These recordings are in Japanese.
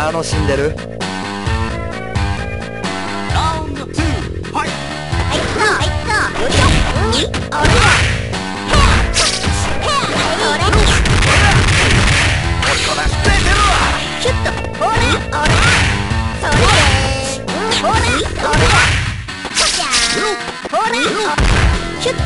楽しんでる？ラウンド2は。いは。いいょにと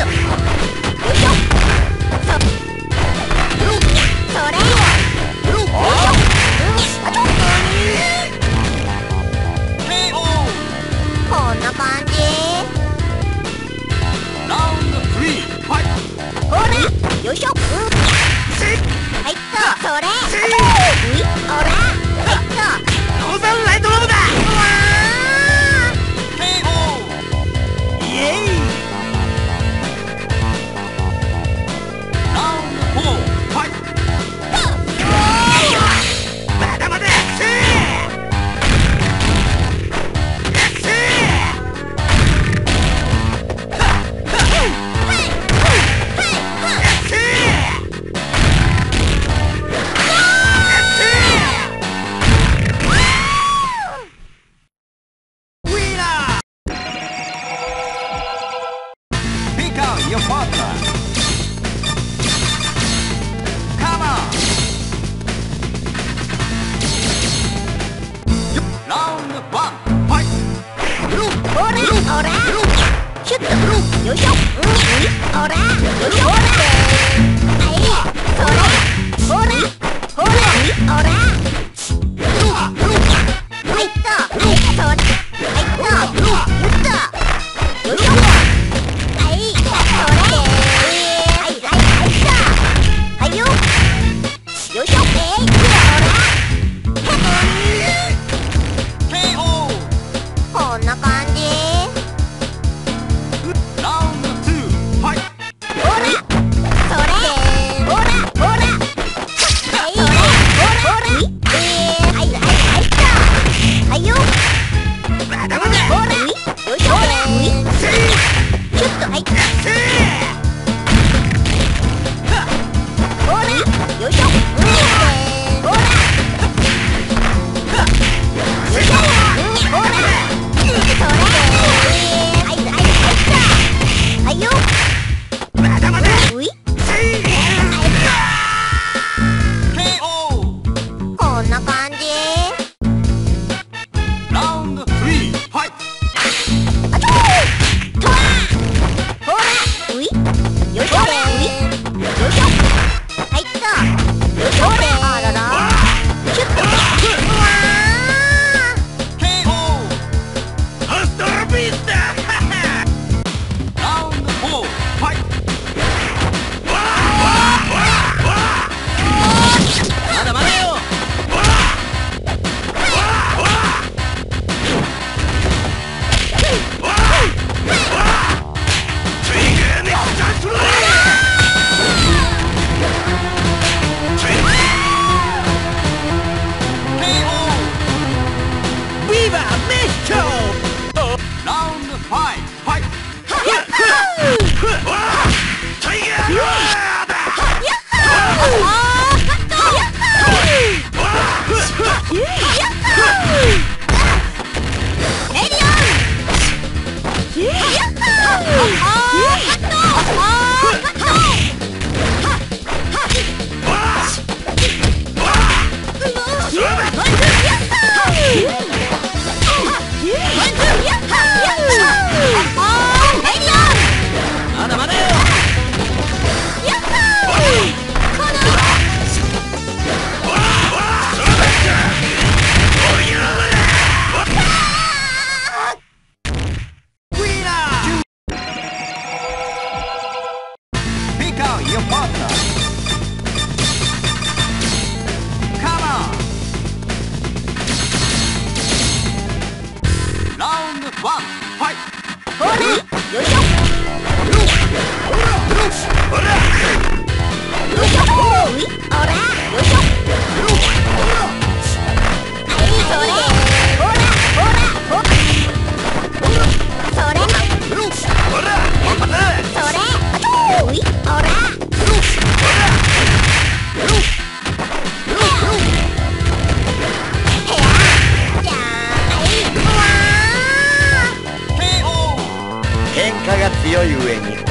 Hi,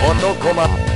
男ま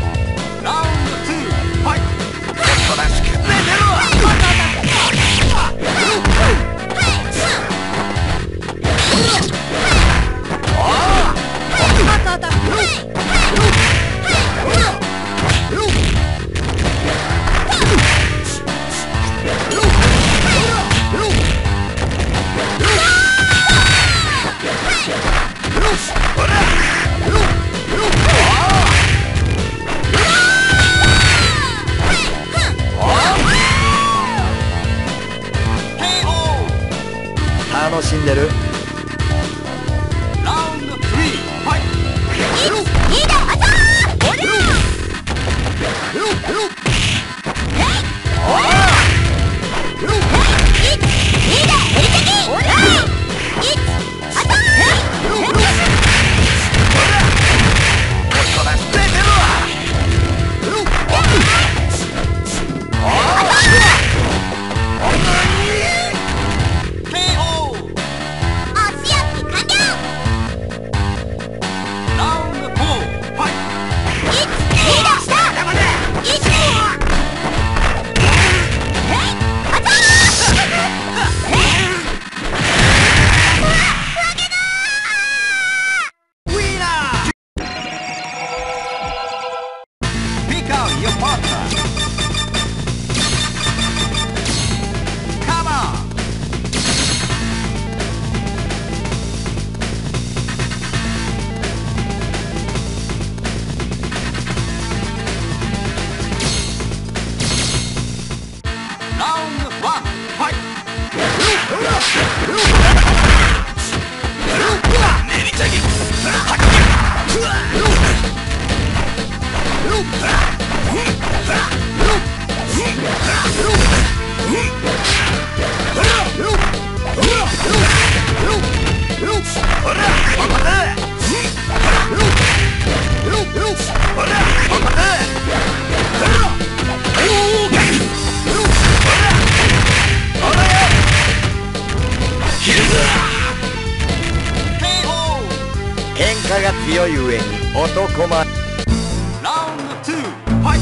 1コマラウンド2ファイ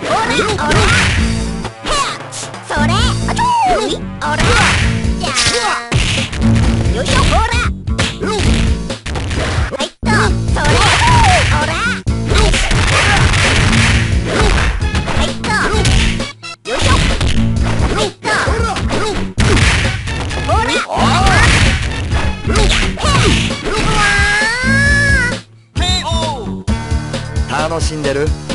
ト。オオッそれ。あちょー。better.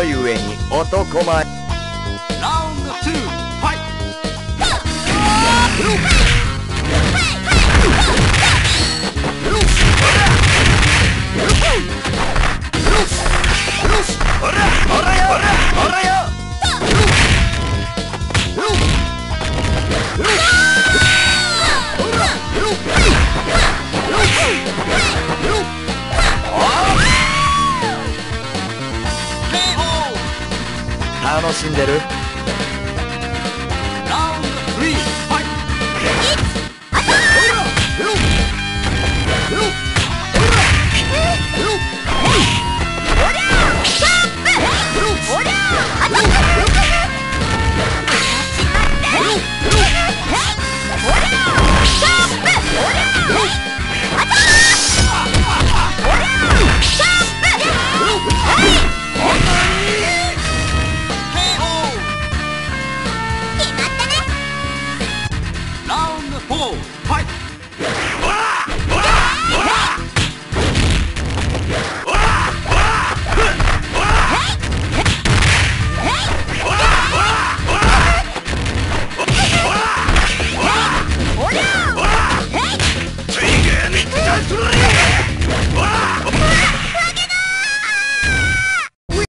強い上に男前。